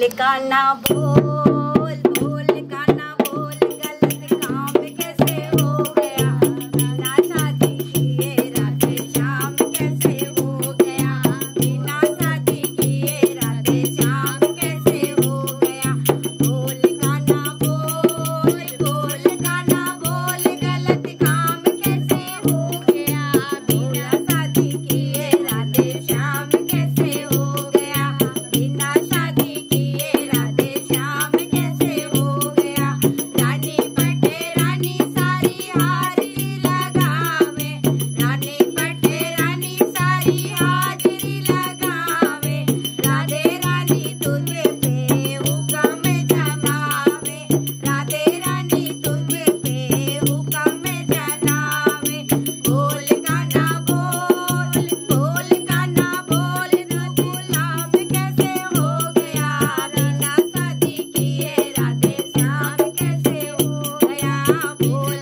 लिकाना भो ना बोला